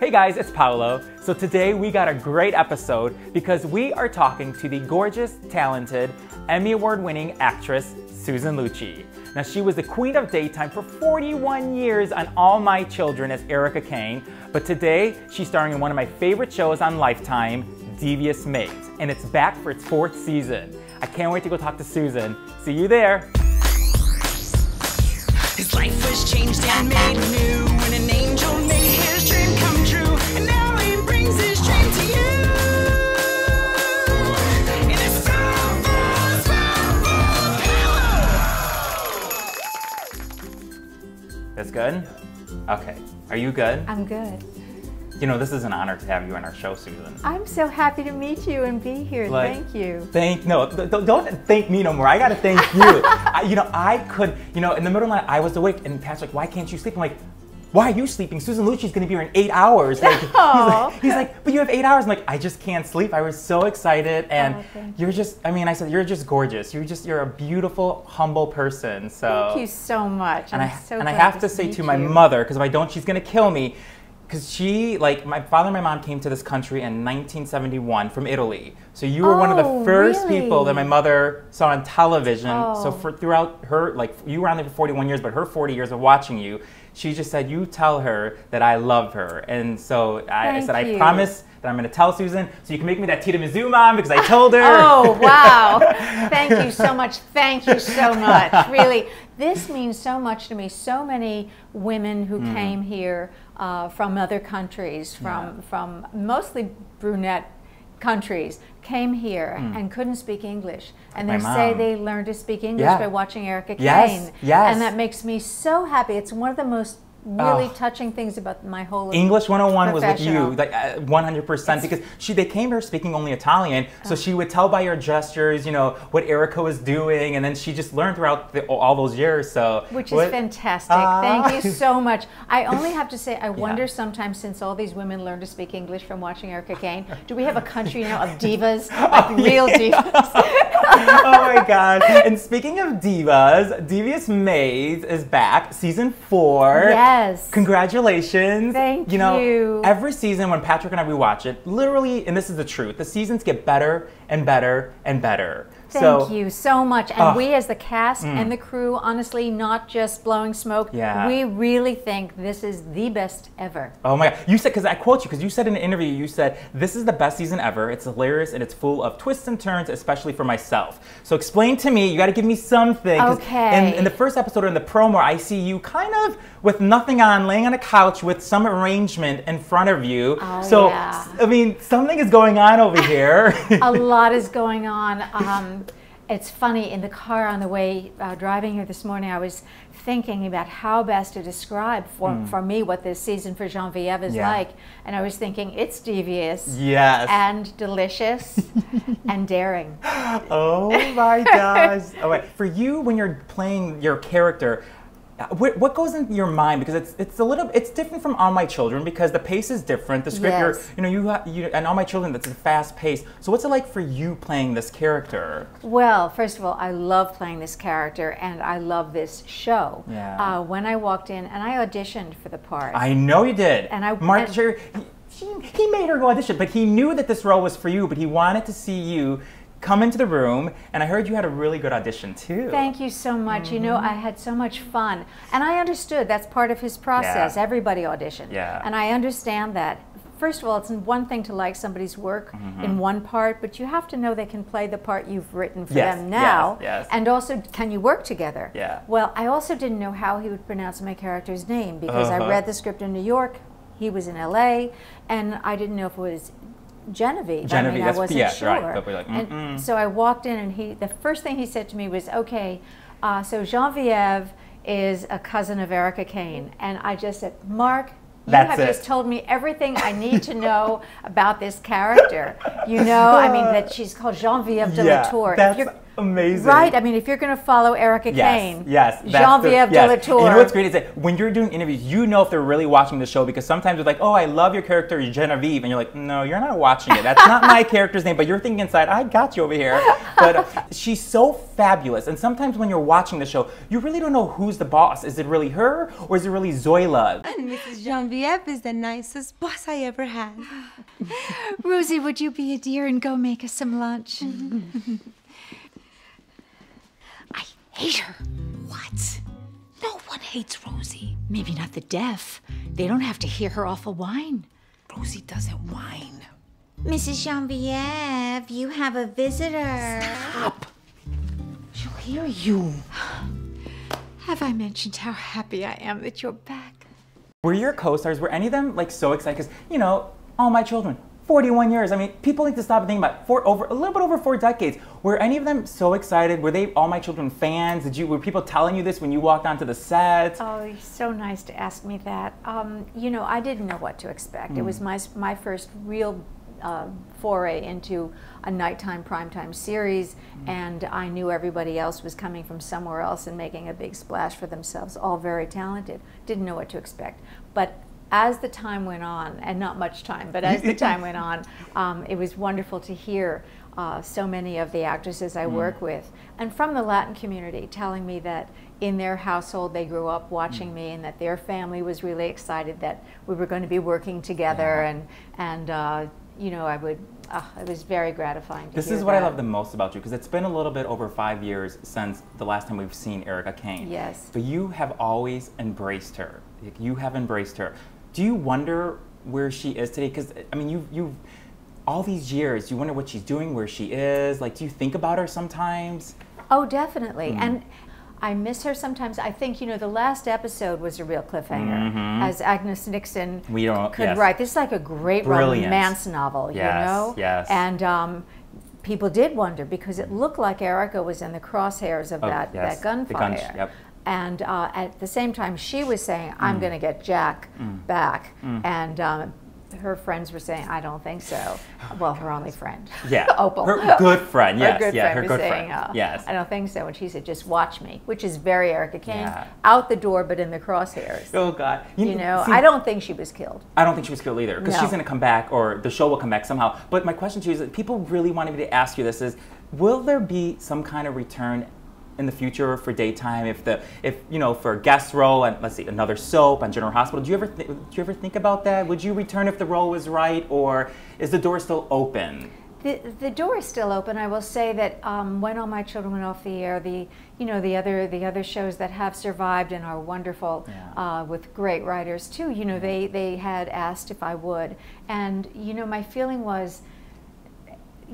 Hey guys, it's Paolo. So today we got a great episode because we are talking to the gorgeous, talented, Emmy Award winning actress Susan Lucci. Now, she was the queen of daytime for 41 years on All My Children as Erica Kane, but today she's starring in one of my favorite shows on Lifetime, Devious Maids, and it's back for its fourth season. I can't wait to go talk to Susan. See you there. His life was changed and made new Okay. Are you good? I'm good. You know, this is an honor to have you on our show, Susan. I'm so happy to meet you and be here. Like- Thank you. Thank no, th- don't thank me no more. I gotta thank you. I, you know, I could, you know, in the middle of the night, I was awake, and Pat's like, "Why can't you sleep?" I'm like, "Why are you sleeping? Susan Lucci's gonna be here in eight hours." Like, he's, like, he's like, "But you have eight hours." I'm like, "I just can't sleep." I was so excited, oh, and Oh, you're just, I mean, I said, "You're just gorgeous. You're just, you're a beautiful, humble person." So Thank you so much. and I'm I so and I have to say to my you. mother, because if I don't, she's gonna kill me. Because she, like, my father and my mom came to this country in 1971 from Italy. So you were one of Oh, the first really? people that my mother saw on television. So Oh. for throughout her, like, you were on there for 41 years, but her 40 years of watching you, she just said, "You tell her that I love her." And so I, I said, "I promise that I'm gonna tell Susan, so you can make me that tiramisu, mom, because I told her." Oh, wow. Thank you so much. Thank you so much. Really, this means so much to me. So many women who Mm. came here uh, from other countries, from, from mostly brunette countries, came here and couldn't speak English. And they Mm. my say they learned to speak English Yeah. by watching Erica Yes, Kane. yes. And that makes me so happy. It's one of the most really Oh. touching things about my whole English 101 was with you, like uh, 100%, because she they came here speaking only Italian, so she would tell by your gestures, you know, what Erica was doing, and then she just learned throughout the, all those years. So Which is fantastic. Ah. Thank you so much. I only have to say, I wonder sometimes since all these women learn to speak English from watching Erica Kane, do we have a country now of divas, like real divas? oh my god! And speaking of divas, Devious Maids is back, season four. Yes. Congratulations. Thank you. know, you. Every season when Patrick and I rewatch it, literally, and this is the truth, the seasons get better and better and better. Thank so, you so much. And. Mm. we, as the cast and the crew, honestly, not just blowing smoke, Yeah. we really think this is the best ever. Oh my god! You said because I quote you because you said in an interview you said this is the best season ever. It's hilarious and it's full of twists and turns, especially for myself. So explain to me. You got to give me something. Okay. In, in the first episode or in the promo, I see you kind of with nothing on, laying on a couch with some arrangement in front of you. Oh, so yeah. I mean, something is going on over here. a lot is going on. Um, it's funny in the car on the way uh, driving here this morning. I was thinking about how best to describe for, for me what this season for Genevieve is. Yeah. like, and I was thinking it's devious yes. and delicious and daring. Oh my gosh. Oh, wait. For you, when you're playing your character, what, what goes into your mind? Because it's it's a little it's different from All My Children because the pace is different. The script, you're, Yes. you know, you, ha- you and All My Children, that's a fast pace. So what's it like for you playing this character? Well, first of all, I love playing this character and I love this show. Yeah. Uh, when I walked in and I auditioned for the part. I know you did. And I- Marc and- he, he made her go audition, but he knew that this role was for you. But he wanted to see you come into the room, and I heard you had a really good audition too. Thank you so much. You know, I had so much fun. And I understood that's part of his process. Yeah. Everybody auditioned. Yeah. And I understand that. First of all, it's one thing to like somebody's work in one part, but you have to know they can play the part you've written for Yes, them now. yes, yes. And also, can you work together? Yeah. Well, I also didn't know how he would pronounce my character's name because Uh-huh. I read the script in New York, he was in LA, and I didn't know if it was Genevieve. I Genevieve, mean, I wasn't yeah, sure. right, but we're like, And so I walked in, and he the first thing he said to me was, "Okay, uh, so Genevieve is a cousin of Erica Kane," and I just said, "Marc." You That's have it. just told me everything I need to know about this character. You know, I mean that she's called Genevieve de Yeah, la Tour. If you're- Amazing. Right? I mean, if you're going to follow Erica Yes, Kane, yes. that's the- Genevieve yes. de la Tour. You know what's great is that when you're doing interviews, you know if they're really watching the show because sometimes they're like, "Oh, I love your character, Genevieve," and you're like, "No, you're not watching it. That's not my character's name." But you're thinking inside, "I got you over here." But uh, she's so fabulous, and sometimes when you're watching the show, you really don't know who's the boss. Is it really her or is it really Zoila? And Mrs. Genevieve is the nicest boss I ever had. Rosie, would you be a dear and go make us some lunch? I hate her. What? No one hates Rosie. Maybe not the deaf. They don't have to hear her awful whine. Rosie doesn't whine. Mrs. Genevieve, you have a visitor. Stop! She'll hear you. Have I mentioned how happy I am that you're back? Were your co-stars, were any of them like so excited? Because, you know, all my children, 41 years. I mean, people need to stop and think about four over a little bit over four decades. Were any of them so excited? Were they all my children fans? Did you were people telling you this when you walked onto the set? Oh, it's so nice to ask me that. Um, you know, I didn't know what to expect. It was my my first real uh, foray into a nighttime primetime series, and I knew everybody else was coming from somewhere else and making a big splash for themselves. All very talented. Didn't know what to expect, but. As the time went on, and not much time, but as the time went on, um, it was wonderful to hear uh, so many of the actresses I work with, and from the Latin community, telling me that in their household they grew up watching me, and that their family was really excited that we were going to be working together, and and uh, you know I would. Uh, it was very gratifying. To This is what I love the most about you because it's been a little bit over five years since the last time we've seen Erica Kane. Yes. But you have always embraced her. You have embraced her. Do you wonder where she is today? Because I mean, you you all these years, you wonder what she's doing, where she is. Like, do you think about her sometimes? Oh, definitely. Mm. And I miss her sometimes. I think, you know, the last episode was a real cliffhanger, as Agnes Nixon. We don't- could yes. write. This is like a great Brilliant. romance novel, you know? yes. And um, people did wonder because it looked like Erica was in the crosshairs of Oh, that, yes, that the gun- gunfire. yep. And uh, at the same time, she was saying, Mm. I'm going to get Jack back. And um, her friends were saying, I don't think so. well, her only friend. Oh, Yeah. Opal. Her good friend, yes, Her good yeah, friend her was good saying, friend, uh, yes. I don't think so. And she said, just watch me, which is very Erica Kane. Yeah. Out the door, but in the crosshairs. Oh God. You know, see, I don't think she was killed. I don't think she was killed either because No. she's going to come back or the show will come back somehow. But my question to you is that people really wanted me to ask you this is will there be some kind of return in the future for daytime if the if you know for a guest role and let's see another soap on General Hospital do you ever th- do you ever think about that would you return if the role was right or is the door still open The, the door is still open. I will say that um, when all my children went off the air, the you know the other the other shows that have survived and are wonderful Yeah. uh, with great writers too. You know they they had asked if I would, and you know my feeling was.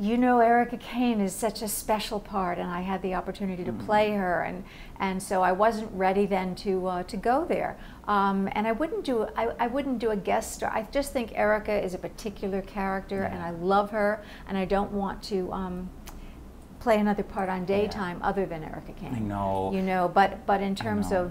You know, Erica Kane is such a special part, and I had the opportunity to play her, and and so I wasn't ready then to uh, to go there. Um, and I wouldn't do I, I wouldn't do a guest star. I just think Erica is a particular character, and I love her, and I don't want to um, play another part on daytime other than Erica Kane. I know. You know, but but in terms of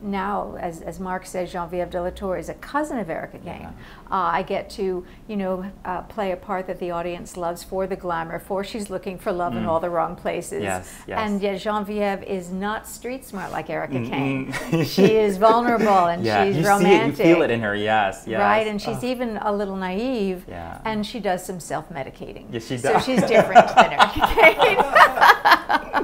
now, as, as Marc says, Genevieve de la Tour is a cousin of Erica Kane. Uh, I get to, you know, uh, play a part that the audience loves for the glamour, for she's looking for love in all the wrong places. Mm. Yes, yes. And yet Genevieve is not street smart like Erica Kane. She is vulnerable and yeah she's you romantic. see it you feel it in her yes yes Right, and she's Oh. even a little naive, Yeah. and she does some self-medicating. Yes, she does. So she's different than Erica Kane.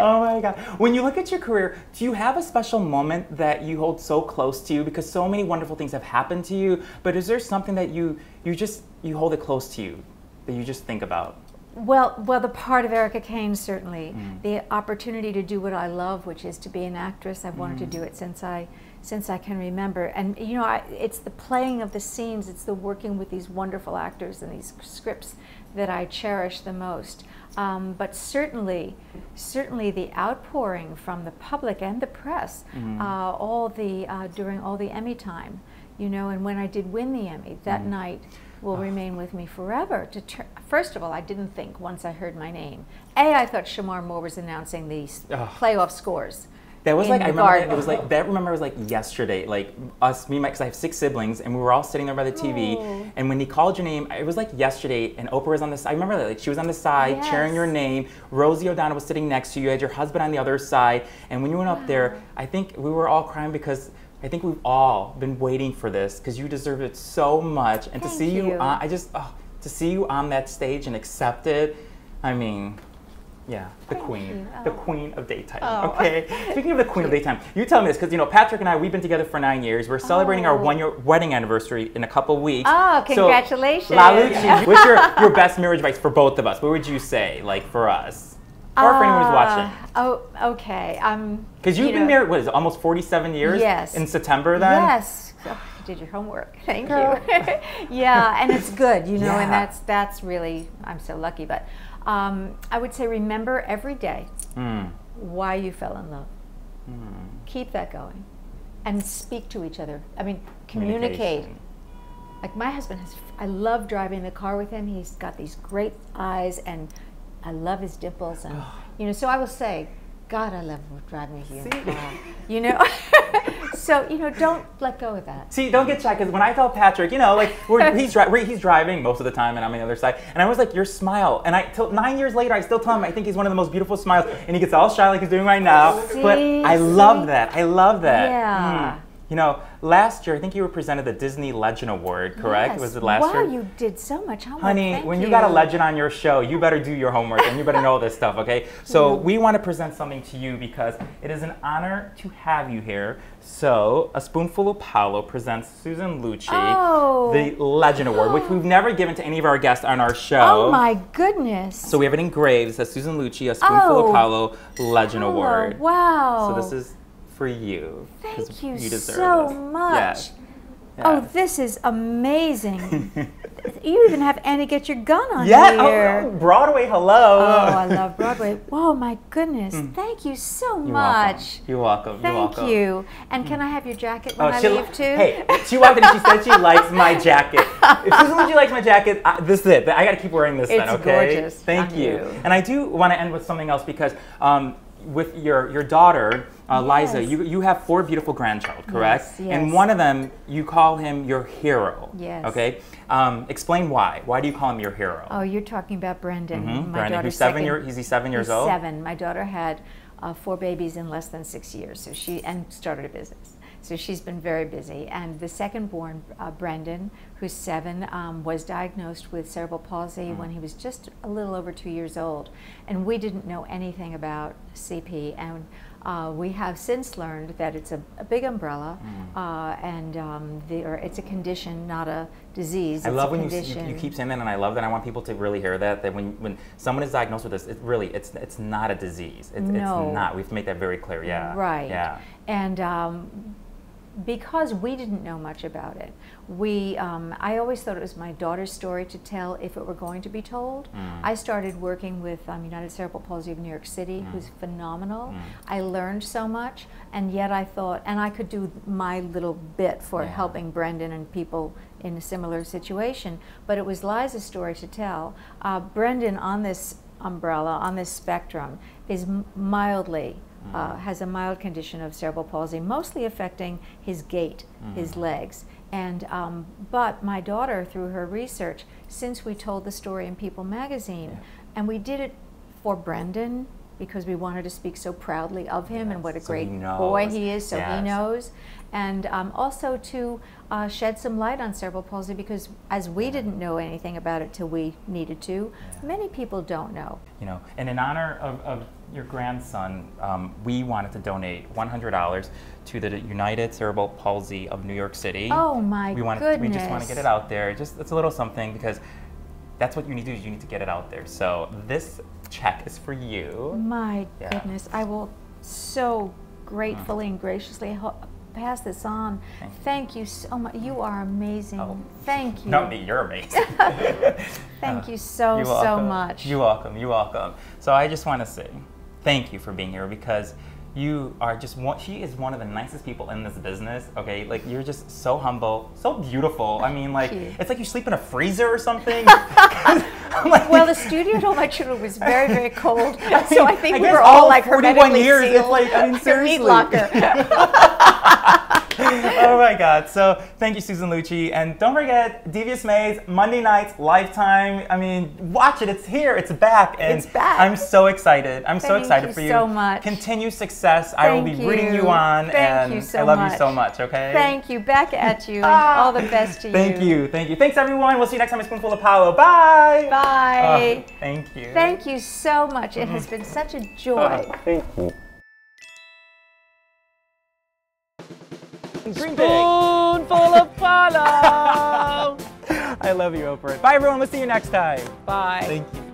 oh my god. When you look at your career, do you have a special moment that you hold so close to you because so many wonderful things have happened to you, but is there something that you you just you hold it close to you that you just think about? Well, well, the part of Erica Kane certainly, Mm. the opportunity to do what I love, which is to be an actress. I've wanted Mm. to do it since I, since I can remember. And you know, I, it's the playing of the scenes, it's the working with these wonderful actors and these scripts that I cherish the most. Um, but certainly, certainly the outpouring from the public and the press, Mm-hmm. uh, all the uh, during all the Emmy time, you know, and when I did win the Emmy that Mm. night will remain with me forever. To tr- first of all, I didn't think once I heard my name. A, I thought Shemar Moore was announcing the s- playoff scores, That was like I remember. garden. It was like that. Remember, it was like yesterday. Like us, me, Mike because I have six siblings, and we were all sitting there by the TV. Oh. And when he called your name, it was like yesterday. And Oprah was on the side. I remember that. Like she was on the side cheering your name. Rosie O'Donnell was sitting next to you. You had your husband on the other side. And when you went up there, I think we were all crying because. I think we've all been waiting for this because you deserve it so much, and to see you, you. on, I just oh, to see you on that stage and accept it. I mean, yeah, the queen, you. the Oh. queen of daytime. Oh. Okay. Speaking of the queen of daytime, you tell me this because you know Patrick and I we've been together for nine years. We're celebrating our Oh. one year wedding anniversary in a couple weeks. Oh, So, congratulations. Lalucci, what's your, your best marriage advice for both of us? What would you say, like for us, or for anyone who's watching? Uh, oh, okay. Um, Because you've you been know- married, what is it, almost forty-seven years? Yes. In September, then. Yes. Oh, you did your homework. Thank you. yeah, and it's good, you know, Yeah. and that's that's really I'm so lucky. But um, I would say remember every day Mm. why you fell in love. Hmm. Keep that going, and speak to each other. I mean, communicate. Like my husband has, I love driving the car with him. He's got these great eyes, and I love his dimples, and you know. So I will say, God, I love driving with you in the car. You know. so you know, don't let go of that. See, don't get shy because when I tell Patrick, you know, like we're, he's dri- he's driving most of the time, and I'm on the other side, and I was like, your smile, and I till nine years later, I still tell him I think he's one of the most beautiful smiles, and he gets all shy like he's doing right now. but See, I love that. I love that. Yeah. Mm. You know, last year I think you were presented the Disney Legend Award, correct? Yes. Was it last wow, year? you did so much homework. Honey, Thank when you you got a legend on your show, you better do your homework and you better know this stuff, okay? So we want to present something to you because it is an honor to have you here. So a spoonful of Paolo presents Susan Lucci, Oh. the Legend Award, which we've never given to any of our guests on our show. Oh my goodness. So we have it engraved. It says Susan Lucci, a spoonful Oh. of Paolo Legend Oh, Award. Wow. So this is for you. Thank you, deserve so this. much. Yes. Oh, this is amazing. you even have Annie get your gun on Yeah, oh, here. oh, Broadway, hello. Oh, I love Broadway. Whoa, my goodness. Thank you so You're much. welcome. You're welcome. You're Thank welcome. you. And can I have your jacket when I she, leave too? Hey, she walked in and she said she likes my jacket. If Susan Lucci likes my jacket, I, this is it. But I got to keep wearing this then, It's okay? gorgeous Thank you. you. And I do want to end with something else because um, with your, your daughter, uh, Liza, you, you have four beautiful grandchildren, correct? Yes, And one of them, you call him your hero. Yes. Okay? Um, explain why. Why do you call him your hero? Oh, you're talking about Brendan. My Brandon, daughter's who's seven year, is he seven years old? Seven. My daughter had uh, four babies in less than six years, so she and started a business. So she's been very busy. And the second born, uh, Brendan, who's seven, um, was diagnosed with cerebral palsy Mm. when he was just a little over two years old, and we didn't know anything about CP. And uh, we have since learned that it's a, a big umbrella, Mm. uh, and um, the, or it's a condition, not a disease. I It's love when you, you, you keep saying that, and I love that. I want people to really hear that. That when, when someone is diagnosed with this, it really it's it's not a disease. It, No. It's not. We have to make that very clear. Yeah. Right. Yeah. And um, because we didn't know much about it, we um, I always thought it was my daughter's story to tell if it were going to be told. Mm. I started working with um, United Cerebral Palsy of New York City, Mm. who's phenomenal. I learned so much, and yet I thought, and I could do my little bit for Yeah. helping Brendan and people in a similar situation. But it was Liza's story to tell. Uh, Brendan on this umbrella, on this spectrum, is m- mildly uh, has a mild condition of cerebral palsy, mostly affecting his gait, his legs. And um, but my daughter, through her research, since we told the story in People magazine, and we did it for Brendan because we wanted to speak so proudly of him and what a so he great boy he is, so Yes. he knows. And um, also to uh, shed some light on cerebral palsy because as we didn't know anything about it till we needed to, many people don't know. You know, and in honor of, of your grandson, um, we wanted to donate $100 to the United Cerebral Palsy of New York City. Oh my we want We just want to get it out there. Just it's a little something because that's what you need to do. You need to get it out there. So this check is for you. My Yeah. goodness, I will so gratefully and graciously pass this on. Thank you. Thank you so much. You are amazing. Oh. Thank you. Not me, you're amazing. Thank you so, so much. You're welcome. You're welcome. So I just want to say thank you for being here because you are just one. She is one of the nicest people in this business. Okay, like you're just so humble, so beautiful. I mean, like it's like you sleep in a freezer or something. I'm like- Well, the studio told my children was very, very cold, so I think I we were all, all like 41 hermetically years, it's sealed. like, I mean, It's a meat locker. Oh my god. So thank you, Susan Lucci. And don't forget, Devious Maids, Monday nights, Lifetime. I mean, watch it. It's here. It's back. And It's back. I'm so excited. I'm so Thank excited you for you. so much. Continue success. Thank I will be Thank rooting you you. on. Thank and you so I love you so much, okay? Thank you. Back at you. Ah. all the best to you. Thank you. Thank you. Thanks, everyone. We'll see you next time at Spoonful of Paolo. Bye. Bye. Oh, thank you. Thank you so much. It has been such a joy. Oh, thank you. Big. Spoonful of Paolo. I love you, Oprah. Bye, everyone. We'll see you next time. Bye. Thank you.